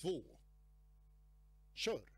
två, kör!